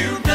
you